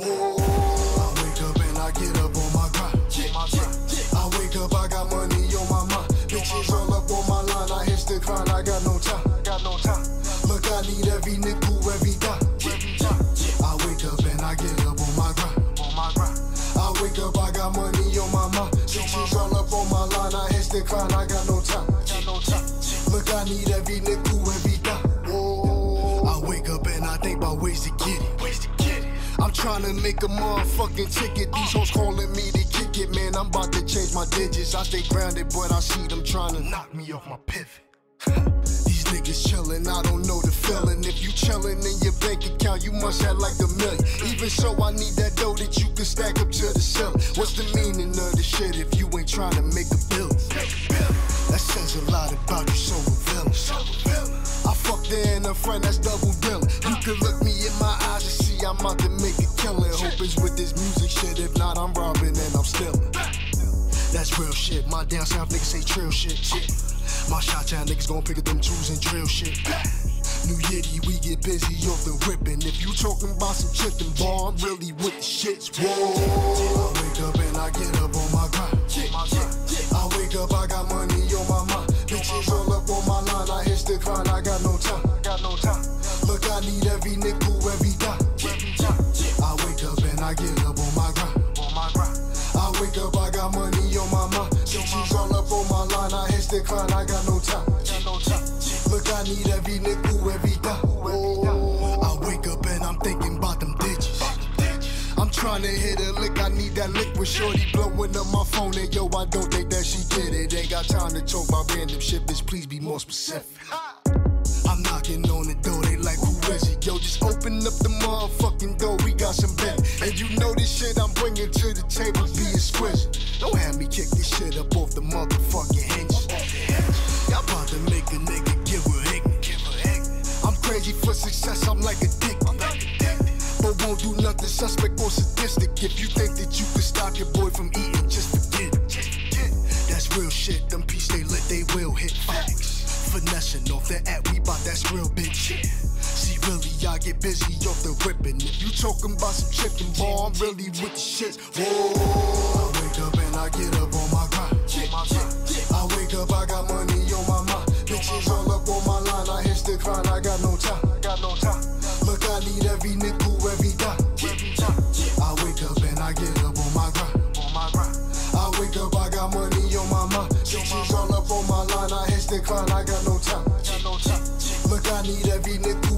I wake up and I get up on my grind. Yeah, yeah, yeah. I wake up, I got money on my mind. Bitches roll up on my line, I hit the grind, I got no time. Got no time. Look, I need every nickel, every dime. I wake up and I get up on my grind. On my grind. I wake up, I got money on my mind. Bitches roll up on my line, I hit the grind, I got no time. Got no time. Look, I need every nickel, every I'm trying to make a motherfucking ticket. These hoes calling me to kick it, man. I'm about to change my digits. I stay grounded, but I see them trying to knock me off my pivot. These niggas chillin', I don't know the feeling. If you chillin' in your bank account, you must have like a million. Even so, I need that dough that you can stack up to the ceiling. What's the meaning of the shit if you ain't trying to make a Her in a friend that's double dealing. You can look me in my eyes and see I'm out to make a killing. Hope it's with this music shit. If not, I'm robbing and I'm stealing. That's real shit. My down south niggas say trill shit. My shot town niggas gon' pick up them tools and drill shit. New Yiddy, we get busy off the rippin'. If you talking about some chicken ball, I'm really with the shits. Whoa. I wake up and I get up on my grind. I wake up, I got money on my mind. Bitches all up on my line, I hit the grind, I got no time. Look, I need every nickel, every dime. I wake up and I get up on my grind. I wake up, I got money on my mind. Bitches all up on my line, I hit the grind, I got no time. Look, I need every nickel, every dime. Trying to hit a lick, I need that lick with shorty blowing up my phone. And yo, I don't think that she get it. Ain't got time to talk about random shit, bitch. Please be more specific. I'm knocking on the door, they like, who is it? Yo, just open up the motherfucking door, we got some bet. And you know this shit I'm bringing to the table, be exquisite. Don't have me kick this shit up off the motherfucking hinges. Y'all about to make a nigga give her ignorant. I'm crazy for success, I'm like a dick. But won't do nothing suspect or sadistic. If you think that you can stop your boy from eating, just forget it. That's real shit, them peace they lit, they will hit facts. Finessing off the app, we bought that's real bitch. shit. See, really, I get busy off the ripping. If you talking about some chicken ball, I'm really with the shit. Whoa, I wake up and I get up on my grind. I wake up, I got money on my mind. Bitches all up on my line, I hit the grind, I got no time. stick on, I got no time. Look, I need every nickel